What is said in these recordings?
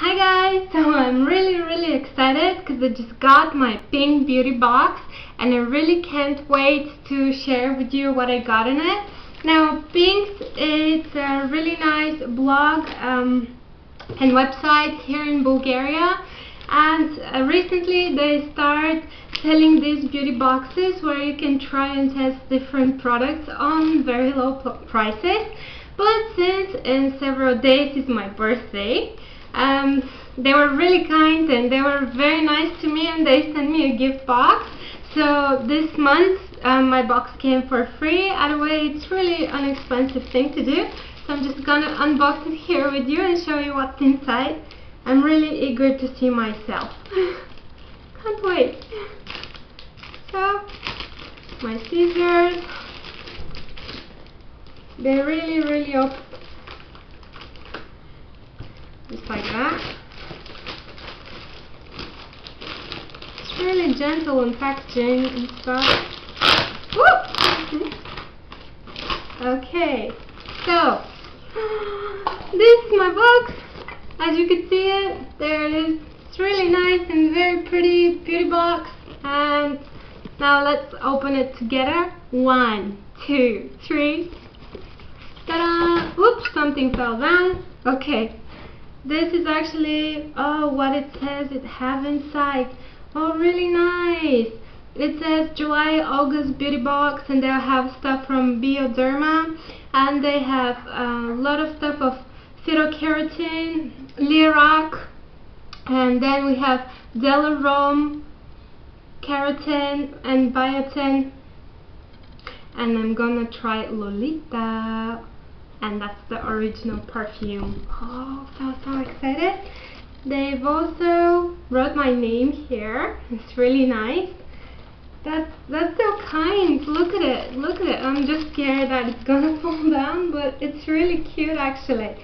Hi guys, so I'm really really excited because I just got my pink beauty box and I really can't wait to share with you what I got in it. Now Pinks is a really nice blog um, and website here in Bulgaria and uh, recently they start selling these beauty boxes where you can try and test different products on very low prices but since in several days is my birthday um, they were really kind and they were very nice to me and they sent me a gift box. So this month um, my box came for free. Otherwise it's really an expensive thing to do. So I'm just gonna unbox it here with you and show you what's inside. I'm really eager to see myself. Can't wait. So my scissors. They're really really like that. It's really gentle in packaging and stuff. okay, so this is my box. As you can see it, there it is. It's really nice and very pretty beauty box. And now let's open it together. One, two, three. Ta-da! Oops, something fell down. Okay, this is actually oh what it says it have inside. Oh really nice. It says July August beauty box and they'll have stuff from Bioderma and they have a lot of stuff of phytokeratin Lierac and then we have Delarom Carroten and Bioten. And I'm gonna try Lolita and that's the original perfume. Oh, so, so excited. They've also wrote my name here. It's really nice. That's, that's so kind. Look at it. Look at it. I'm just scared that it's gonna fall down, but it's really cute actually.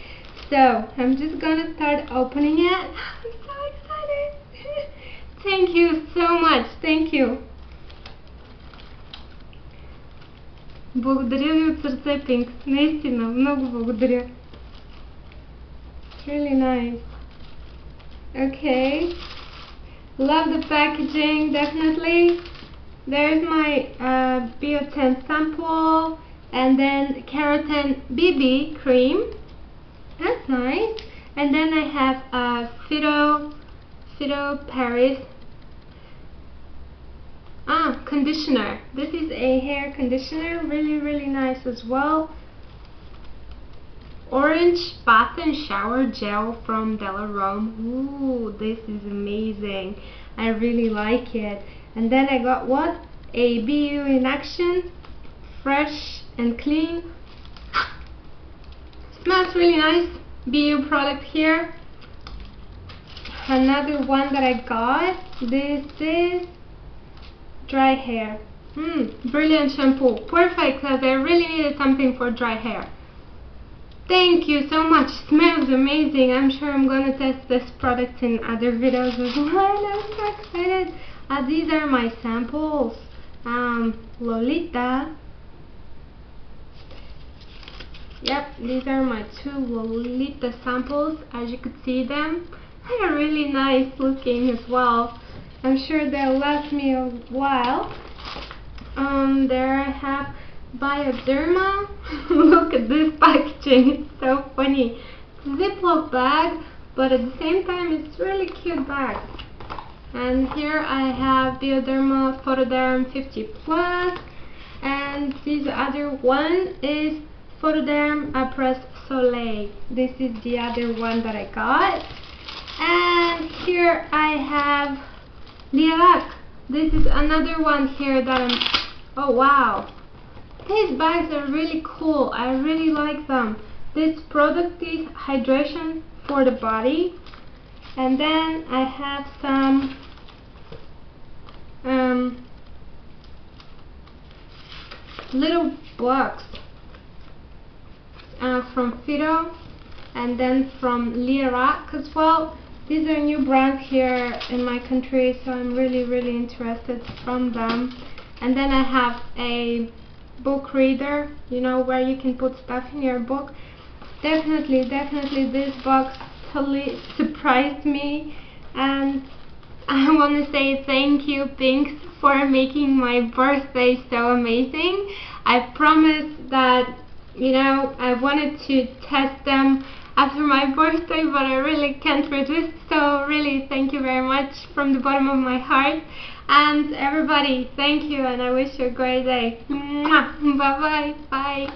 So, I'm just gonna start opening it. I'm so excited. Thank you so much. Thank you. Благодаря ви от сърце, Пинк. Наистина, много благодаря. It's really nice. Okay. Love the packaging, definitely. There's my uh, sample and then Carroten BB cream. That's nice. And then I have a Phyto, Phyto Paris. Ah, conditioner. This is a hair conditioner, really, really nice as well. Orange bath and shower gel from Delarom. Ooh, this is amazing. I really like it. And then I got what? A BU in action. Fresh and clean. Smells really nice. BU product here. Another one that I got. This is dry hair. Hmm, brilliant shampoo. Perfect, because I really needed something for dry hair. Thank you so much. Smells amazing. I'm sure I'm going to test this product in other videos as well. I'm so excited. Uh, these are my samples. Um, Lolita. Yep, these are my two Lolita samples. As you could see them, they're really nice looking as well. I'm sure they'll last me a while. Um, there I have Bioderma. Look at this packaging, it's so funny. Ziploc bag, but at the same time it's really cute bag. And here I have Bioderma Photoderm 50 Plus. Plus, and this other one is Photoderm Après Soleil. This is the other one that I got. And here I have Lierac, this is another one here that I'm, oh wow. These bags are really cool, I really like them. This product is hydration for the body. And then I have some um, little blocks uh, from Phyto and then from Lierac as well. These are new brands here in my country, so I'm really, really interested from them. And then I have a book reader, you know, where you can put stuff in your book. Definitely, definitely this box totally surprised me and I want to say thank you Pinks for making my birthday so amazing. I promise that you know I wanted to test them after my birthday but I really can't resist so really thank you very much from the bottom of my heart and everybody thank you and I wish you a great day. Bye bye. Bye.